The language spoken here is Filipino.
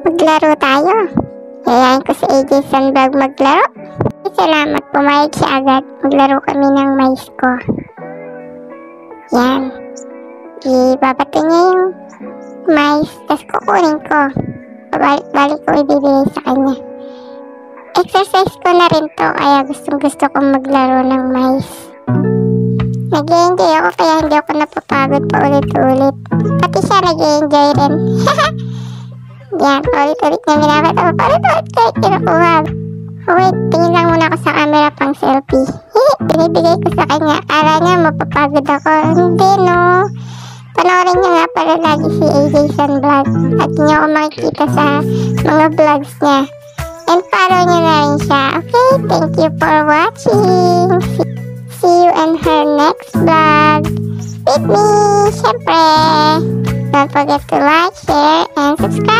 Maglaro tayo. Yayain ko si AJ Sunvlog maglaro. Salamat, pumayag siya agad. Maglaro kami ng mais ko. Yan. Ibabato niya yung mais, tapos kukunin ko. Balik-balik ko ibibigay sa kanya. Exercise ko na rin to, kaya gustong gusto kong maglaro ng mais. Nag-enjoy ako kaya hindi ako napapagod pa ulit-ulit. Pati siya nag-enjoy rin. Yan, ulit-ulit niya minakita ko. Ulit-ulit kahit kinukuha. Oh, wait, tingin lang muna ako sa camera pang selfie. Binibigay ko sa kanya. Akala niya mapapagod ako. Hindi, no. Panoorin niyo nga pala lagi si AJ Sunvlog. At niyo ako makikita sa mga vlogs niya. And follow niyo na rin siya. Okay, thank you for watching. See you in her next vlog. With me, syempre. Don't forget to like, share, and subscribe.